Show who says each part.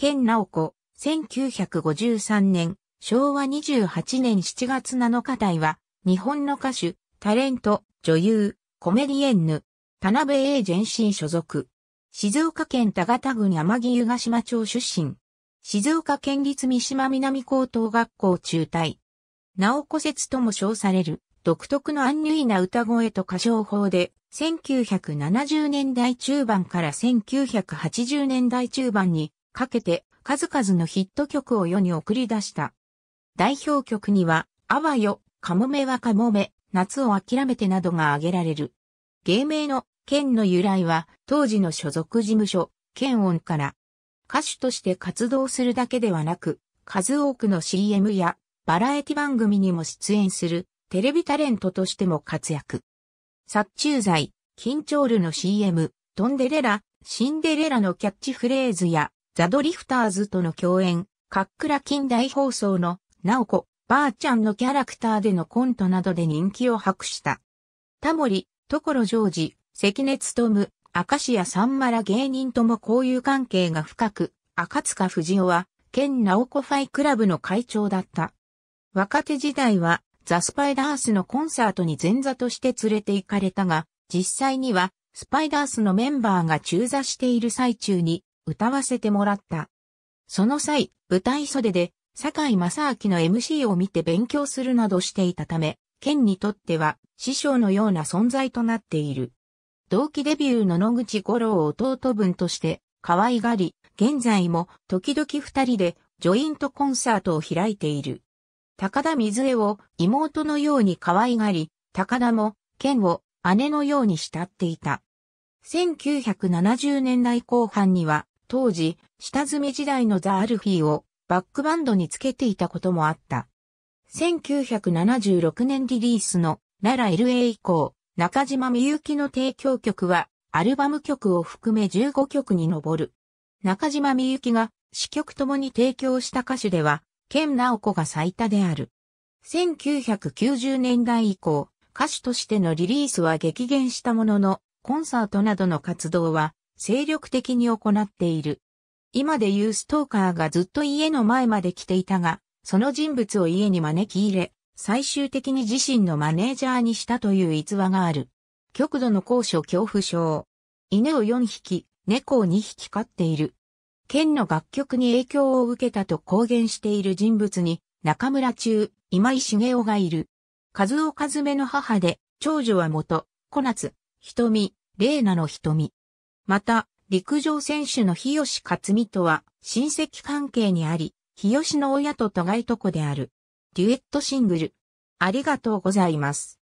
Speaker 1: 健直子、1953年、昭和28年7月7日台は、日本の歌手、タレント、女優、コメディエンヌ、田辺エージェンシー所属。静岡県田形郡山木湯ヶ島町出身。静岡県立三島南高等学校中退。直子説とも称される、独特のアンニュイな歌声と歌唱法で、1970年代中盤から1980年代中盤にかけて数々のヒット曲を世に送り出した。代表曲には、あわよ、かもめはかもめ、夏を諦めてなどが挙げられる。芸名の県の由来は当時の所属事務所、県音から歌手として活動するだけではなく、数多くの CM やバラエティ番組にも出演するテレビタレントとしても活躍。殺虫剤、キンチョールの CM、トンデレラ、シンデレラのキャッチフレーズやザ・ドリフターズとの共演、カックラ近代放送のナオコ、ばあちゃんのキャラクターでのコントなどで人気を博した。タモリ、所ジョージ、関根勤、明石家さんまら芸人とも交友関係が深く、赤塚不二夫は、県直子ファイクラブの会長だった。若手時代は、ザ・スパイダースのコンサートに前座として連れて行かれたが、実際には、スパイダースのメンバーが中座している最中に、歌わせてもらった。その際、舞台袖で、坂井正明の MC を見て勉強するなどしていたため、県にとっては師匠のような存在となっている。同期デビューの野口五郎を弟分として可愛がり、現在も時々二人でジョイントコンサートを開いている。高田水江を妹のように可愛がり、高田も県を姉のように慕っていた。1970年代後半には当時、下積み時代のザ・アルフィーをバックバンドにつけていたこともあった。1976年リリースの奈良 LA 以降、中島みゆきの提供曲はアルバム曲を含め15曲に上る。中島みゆきが詩曲ともに提供した歌手では、健直子が最多である。1990年代以降、歌手としてのリリースは激減したものの、コンサートなどの活動は精力的に行っている。今で言うストーカーがずっと家の前まで来ていたが、その人物を家に招き入れ、最終的に自身のマネージャーにしたという逸話がある。極度の高所恐怖症。犬を4匹、猫を2匹飼っている。県の楽曲に影響を受けたと公言している人物に、中村中、今井茂雄がいる。和夫和めの母で、長女は元、小夏、瞳、玲奈の瞳。また、陸上選手の日吉克美とは親戚関係にあり、日吉の親と互いとこである。デュエットシングル。ありがとうございます。